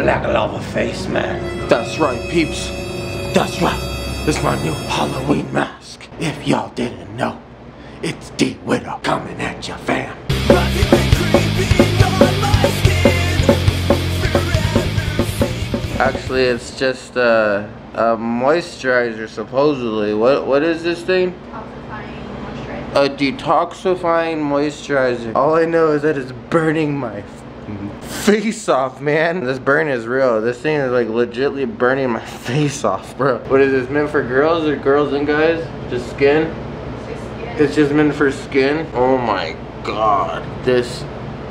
Black lava face, man. That's right, peeps. That's right. It's my new Halloween mask. If y'all didn't know, it's D Widow coming at ya, fam. Actually, it's just uh, a moisturizer, supposedly. What What is this thing? A detoxifying moisturizer. All I know is that it's burning my face off, man. This burn is real. This thing is like legitly burning my face off, bro. What is this meant for girls or girls and guys? Just skin? Just skin. It's just meant for skin? Oh my god. This,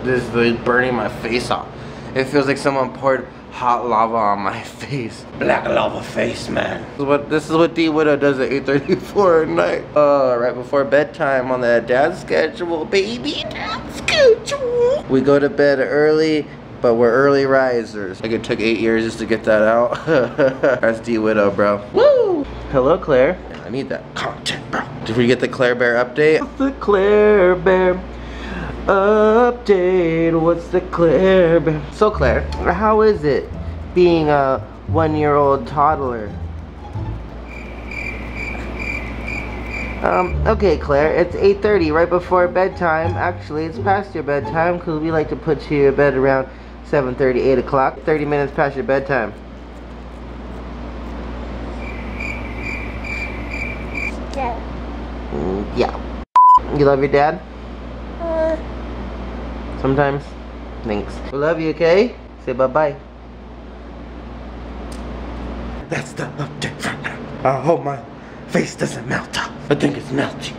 this is burning my face off. It feels like someone poured hot lava on my face. Black lava face, man. This is what this is what D Widow does at 8:34 at night. Uh, right before bedtime on that dad schedule, baby. Dad schedule. We go to bed early, but we're early risers. Like it took eight years just to get that out. That's D Widow, bro. Woo! Hello, Claire. I need that content, bro. Did we get the Claire Bear update? What's the Claire Bear update? What's the Claire Bear? So Claire, how is it being a one-year-old toddler? Um, okay, Claire, it's 8.30, right before bedtime. Actually, it's past your bedtime, because we like to put you to bed around 7.30, 8 o'clock. 30 minutes past your bedtime. Mm, yeah. You love your dad? Sometimes? Thanks. We love you, okay? Say bye-bye. That's the update. I hope my face doesn't melt off. I think it's melting.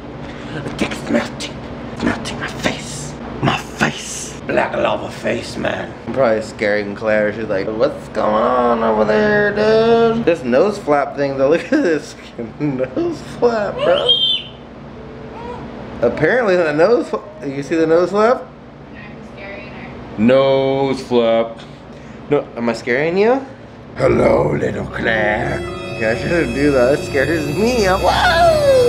I think it's melting. It's melting my face. My face. Black lava face, man. I'm probably scaring Claire. She's like, what's going on over there, dude? This nose flap thing, though. Look at this nose flap, bro. Apparently the nose, you see the nose flap? I'm scaring her. Nose flap. No, am I scaring you? Hello, little Claire. Yeah, I shouldn't do that. It scares me. I'm, Whoa!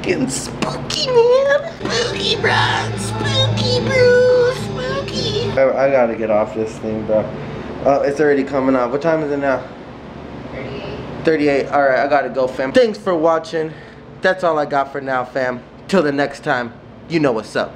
Spooky, man. Spooky, bro. Spooky, bro. Spooky. I, I gotta get off this thing, bro. Oh, uh, it's already coming off. What time is it now? 38. 38. Alright, I gotta go, fam. Thanks for watching. That's all I got for now, fam. Till the next time, you know what's up.